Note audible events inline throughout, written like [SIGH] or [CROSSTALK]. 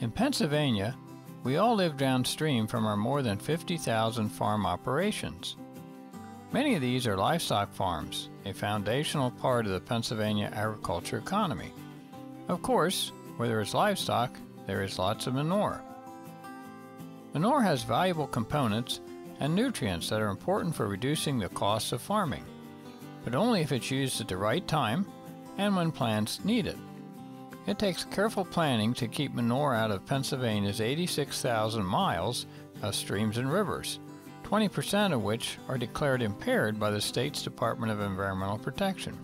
In Pennsylvania, we all live downstream from our more than 50,000 farm operations. Many of these are livestock farms, a foundational part of the Pennsylvania agriculture economy. Of course, where there is livestock, there is lots of manure. Manure has valuable components and nutrients that are important for reducing the costs of farming, but only if it's used at the right time and when plants need it. It takes careful planning to keep manure out of Pennsylvania's 86,000 miles of streams and rivers, 20% of which are declared impaired by the state's Department of Environmental Protection.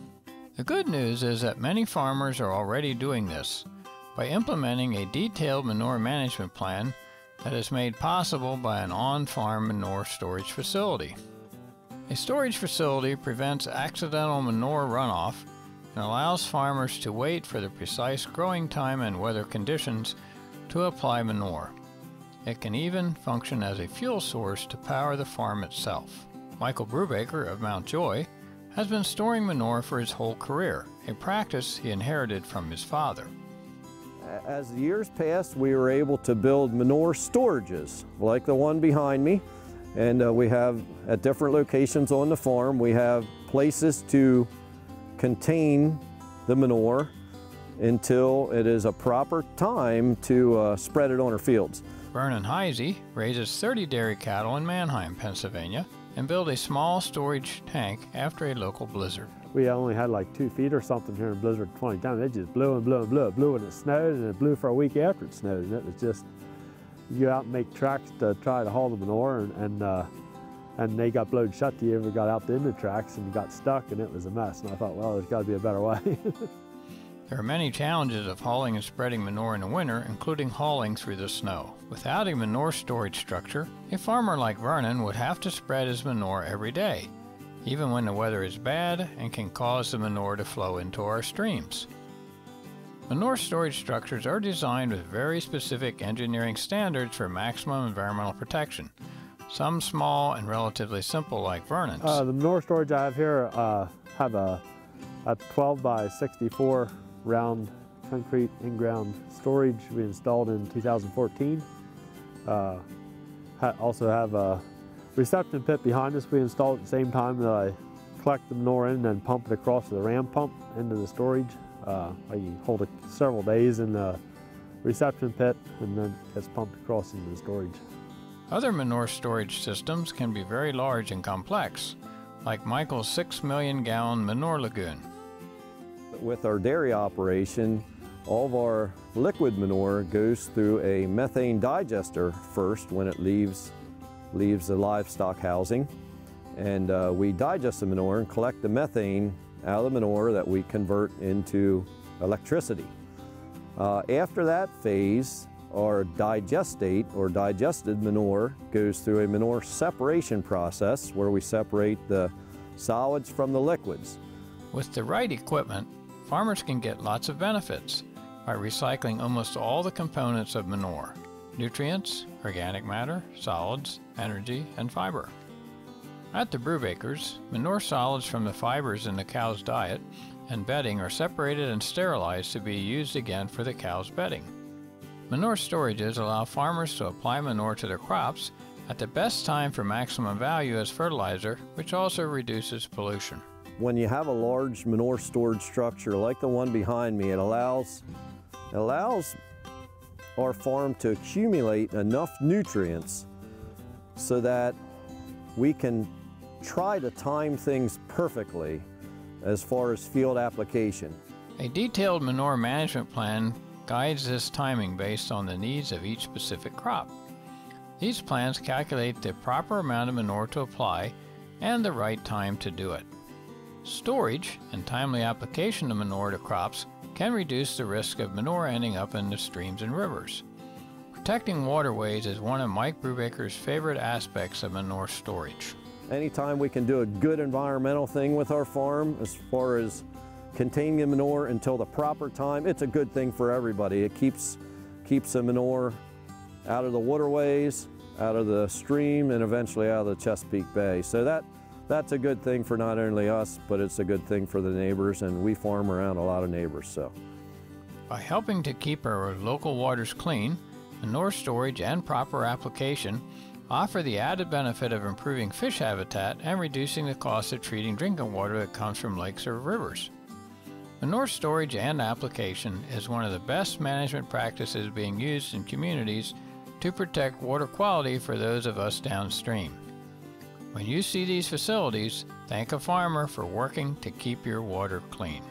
The good news is that many farmers are already doing this by implementing a detailed manure management plan that is made possible by an on-farm manure storage facility. A storage facility prevents accidental manure runoff and allows farmers to wait for the precise growing time and weather conditions to apply manure. It can even function as a fuel source to power the farm itself. Michael Brubaker of Mount Joy has been storing manure for his whole career, a practice he inherited from his father. As the years passed, we were able to build manure storages, like the one behind me. And uh, we have, at different locations on the farm, we have places to contain the manure until it is a proper time to uh, spread it on our fields. Vernon Heisey raises 30 dairy cattle in Manheim, Pennsylvania, and built a small storage tank after a local blizzard. We only had like two feet or something here in blizzard 20 times. It just blew and blew and blew. It blew when it snowed and it blew for a week after it snowed. And it was just, you go out and make tracks to try to haul the manure and, and, uh, and they got blown shut to you ever got out in the tracks and got stuck and it was a mess. And I thought, well, there's got to be a better way. [LAUGHS] There are many challenges of hauling and spreading manure in the winter, including hauling through the snow. Without a manure storage structure, a farmer like Vernon would have to spread his manure every day, even when the weather is bad and can cause the manure to flow into our streams. Manure storage structures are designed with very specific engineering standards for maximum environmental protection. Some small and relatively simple like Vernon's. Uh, the manure storage I have here uh, have a, a 12 by 64 round concrete in-ground storage we installed in 2014. Uh, also have a reception pit behind us we installed at the same time that I collect the manure in and pump it across the ram pump into the storage. Uh, I hold it several days in the reception pit and then gets pumped across into the storage. Other manure storage systems can be very large and complex, like Michael's 6 million gallon manure lagoon. With our dairy operation, all of our liquid manure goes through a methane digester first when it leaves, leaves the livestock housing. And uh, we digest the manure and collect the methane out of the manure that we convert into electricity. Uh, after that phase, our digestate or digested manure goes through a manure separation process where we separate the solids from the liquids. With the right equipment, farmers can get lots of benefits by recycling almost all the components of manure nutrients, organic matter, solids, energy, and fiber. At the Brubakers, manure solids from the fibers in the cow's diet and bedding are separated and sterilized to be used again for the cow's bedding. Manure storages allow farmers to apply manure to their crops at the best time for maximum value as fertilizer, which also reduces pollution. When you have a large manure storage structure like the one behind me, it allows, it allows our farm to accumulate enough nutrients so that we can try to time things perfectly as far as field application. A detailed manure management plan guides this timing based on the needs of each specific crop. These plans calculate the proper amount of manure to apply and the right time to do it. Storage and timely application of manure to crops can reduce the risk of manure ending up in the streams and rivers. Protecting waterways is one of Mike Brubaker's favorite aspects of manure storage. Anytime we can do a good environmental thing with our farm as far as containing the manure until the proper time, it's a good thing for everybody. It keeps, keeps the manure out of the waterways, out of the stream, and eventually out of the Chesapeake Bay. So that, that's a good thing for not only us, but it's a good thing for the neighbors, and we farm around a lot of neighbors. So By helping to keep our local waters clean, manure storage and proper application offer the added benefit of improving fish habitat and reducing the cost of treating drinking water that comes from lakes or rivers. Manure storage and application is one of the best management practices being used in communities to protect water quality for those of us downstream. When you see these facilities, thank a farmer for working to keep your water clean.